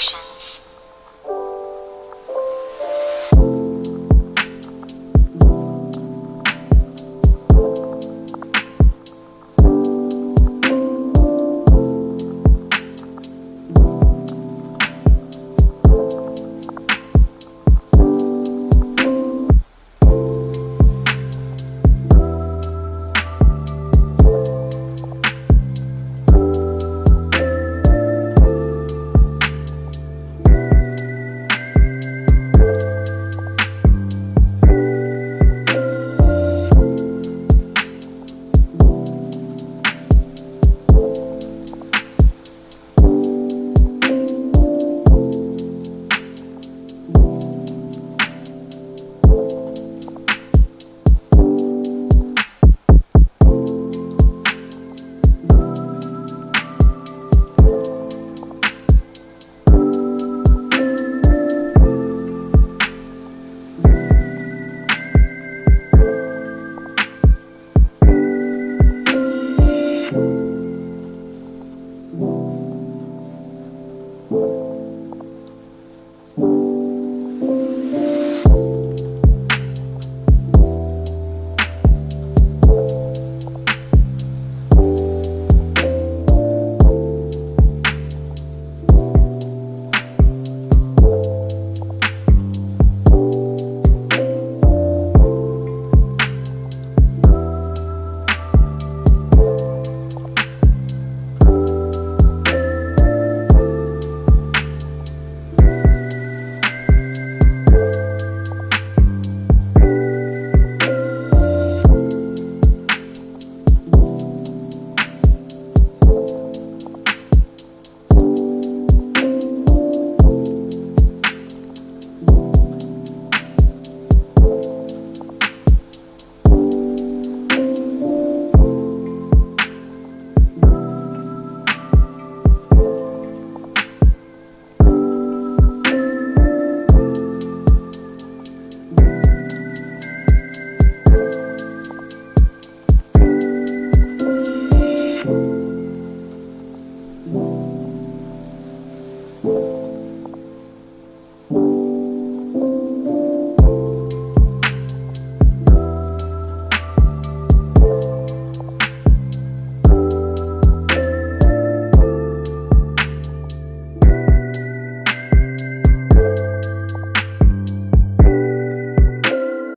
action.